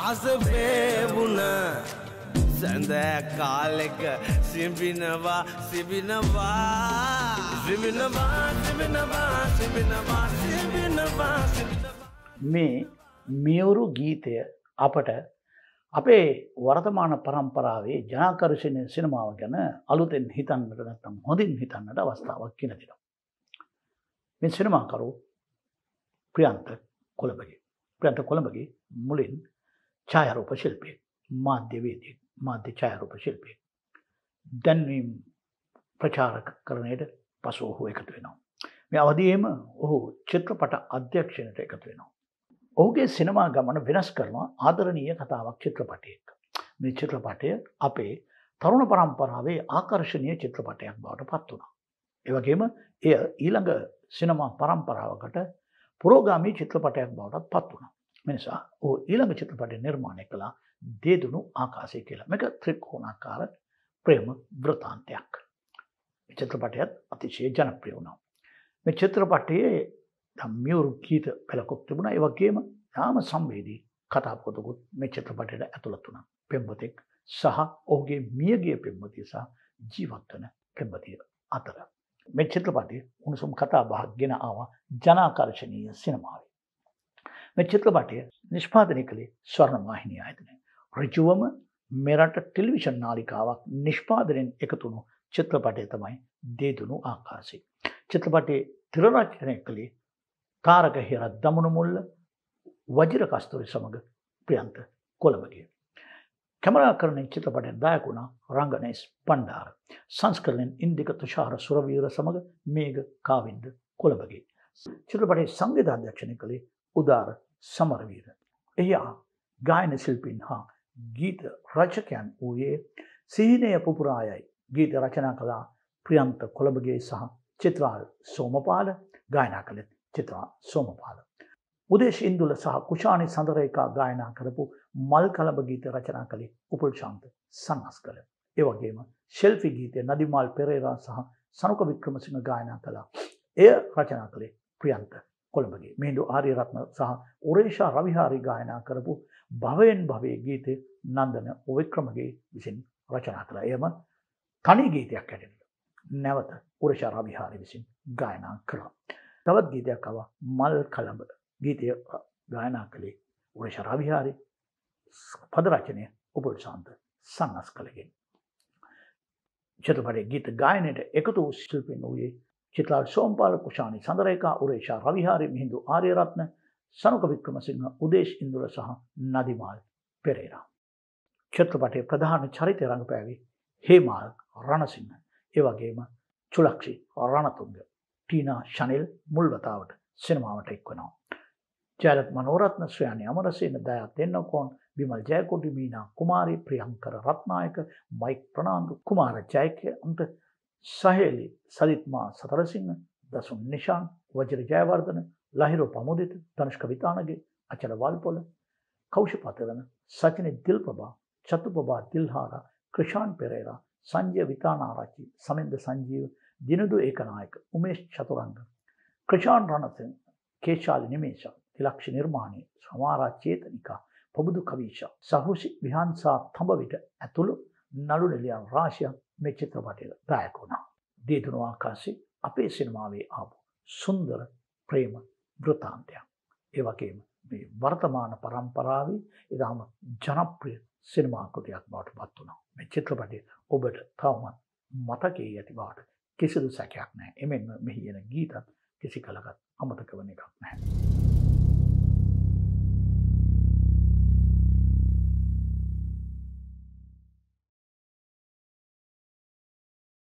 ආස පේවුණ සැඳෑ කාලෙක සිම්පිනවා සිබිනවා සිබිනවා සිබිනවා සිබිනවා සිබිනවා සිබිනවා මේ මියවුරු ගීතය අපට අපේ වර්තමාන පරම්පරාවේ ජනාකර්ශණය සිනමාව ගැන අලුතෙන් හිතන්නට නැත්තම් හොඳින් හිතන්නට අවස්ථාවක් කියන දෙනවා. මේ සිනමාකරු ප්‍රියන්ත කොළඹගේ. ප්‍රියන්ත කොළඹගේ මුලින් ඡායාරූප ශිල්පියෙක්, මාධ්‍යවේදියෙක්, මාධ්‍ය ඡායාරූප ශිල්පියෙක්. දැන්වීම් ප්‍රචාරක කරණයට පසු ඔහු එකතු වෙනවා. මේ අවදියේම ඔහු චිත්‍රපට අධ්‍යක්ෂණයට එකතු වෙනවා. ඔහුගේ සිනමා ගමන වෙනස් කරනවා ආදරණීය කතාවක් චිත්‍රපටයක. මේ චිත්‍රපටය අපේ තරුණ පරම්පරාවේ ආකර්ශණීය චිත්‍රපටයක් බවට පත් වුණා. ඒවගේම එය ඊළඟ සිනමා පරම්පරාවකට පුරෝගාමී චිත්‍රපටයක් බවටත් පත් වුණා. මිනිසා ඕ ඊළඟ චිත්‍රපටය නිර්මාණය කළා දේදුණු ආකාසය කියලා මේක ත්‍රිකෝණාකාර ප්‍රේම වෘතාන්තයක්. චිත්‍රපටයත් අතිශය ජනප්‍රිය වුණා. මේ චිත්‍රපටයේ මියවරු ගීත පෙළකොත් තිබුණ ඒවගේම යාම සංවේදී කතාපොතකුත් මේ චිත්‍රපටයට ඇතුළත් වුණ පෙම්බතෙක් සහ ඔහුගේ මියගේ පෙම්බතිය සහ ජීවත්වන පෙම්බතිය අතර. මේ චිත්‍රපටය උණුසුම් කතා බහක් ගෙන ආවා ජනාකර්ශනීය සිනමාවේ. මේ චිත්‍රපටය නිෂ්පාදනය කළේ ස්වර්ණවාහිනී ආයතනය. රජුවම මෙරට ටෙලිවිෂන් නාලිකාවක් නිෂ්පාදනයෙන් එකතුුණු චිත්‍රපටය තමයි දේදුණු ආකාසි. චිත්‍රපටයේ තිරරචනය කළේ තාරක හිරත් දමුණු මුල්ල වජිර කස්තුරි සමඟ ප්‍රියන්ත කොළඹගේ. කැමරා කරණය චිත්‍රපටයෙන් දායකුණා රංගනයිස් පණ්ඩාර සංස්කරණයෙන් ඉන්දික තුෂාර සුරවීර සමඟ මේග කාවින්ද කොළඹගේ. චිත්‍රපටේ සංවිධාධ්‍යක්ෂණය කළේ උදාර සමරවීර. එයා ගායන ශිල්පීන් හා ගීත රචකයන් වූයේ සිහිනය පුපුරායයි ගීත රචනා කලා ප්‍රියන්ත කොළඹගේ සහ චිත්‍රාල් සෝමපාල ගායනා කළෙත් චිත්‍රා සෝමපාල. උදේශ ඉන්දුල සහ කුෂාණි සඳරයකා ගායනා කරපු මල් කලබ ගීත රචනා කළේ උපල් ශාන්ත සන්නස් කළ. ඒවගේම ශෙල්ෆි ගීතය නදිමල් පෙරේරා සහ සනුක වික්‍රමසිංහ ගායනා කලා. එය රචනා කළේ ප්‍රියන්ත කොළඹගේ මේඩු ආර්යරත්න සහ උරේෂා රවිහාරි ගායනා කරපු භවයෙන් භවය ගීතය නන්දන ඔවික්‍රමගේ විසින් රචනා කළ එයම තනි ගීතයක් ඇටෙන. නැවත උරෂා රවිහාරි විසින් ගායනා කළා. තවත් ගීතයක් අව මල් කළඹ ගීතය ගායනා කළේ උරෂ රවිහාරි පදරචනය උපල් සාන්ත සන්නස් කළගෙන්. චිත්‍රපටේ ගීත ගායනයට එකතු ශිල්පෙන් වූයේ චිත්‍රාල් සෝම්පාල කුෂාණි සඳරයකා උරේෂා රවිහාරි මිහිඳු ආර්යරත්න සනුක වික්‍රමසිංහ උදේශ් ඉන්දුල සහ නදිමාල් පෙරේරා. චිත්‍රපටයේ ප්‍රධාන චරිතය රඟපෑවේ හේමාල් රණසිංහ ඒවගේම චුලක්ෂි රණතුන්ග ටීනා ශනිල් මුල්වතාවට සිනමාවට එක්වනවා. ජයලත් මනෝරත්න ශ්‍රයාණය අමරසේන දයත් එන්නකෝන් බිමල් ජයකොඩි මීනා කුමාරි ප්‍රියංකර රත්නායක මයික් ප්‍රනාාන්දු කුමාර ජයකය අන්ත සහේලි සලිත්මා සතරසිංහ දසුන් නිශාන් වජර ජයවර්ධන ලහිරෝ පමුදිත ධනුෂ්ක විතානගේ අචල වල්පොල කෞෂ පතරන සචනි දිල් ප්‍රභා චතුපබා දිල්හාර ක්‍රෂාන් පෙරේරා සංජය විතානාරච්චි සමෙන්ද සංජීව දිනදු ඒකනායක උමේෂ් චතුරංග ක්‍රෂාන් රණසන් කේශාලි නිමේෂ තිලක්ෂ නිර්මාණය සමාරා චේතනිකා පබුදු කවීෂ සහුෂි විහන්සා තඹවිට ඇතුළු නළු නිලියන් රාශයක් මේ චිත්‍රපටයට දායක වුණා. දේතුනු ආකාශේ අපේ සිනමාවේ ආපු සුන්දර ප්‍රේම වෘතාන්තයක්. ඒ වගේම මේ වර්තමාන පරම්පරාවේ ඉතාම ජනප්‍රිය සිනමාකෘතියක් බවට පත් වුණා. මේ චිත්‍රපටය ඔබට තවමත් මතකයේ ඇති බවට කිසිදු සැකයක් නැහැ. එමෙන්ම මෙහි එන ගීතත් කිසි කලකට අමතක වන එක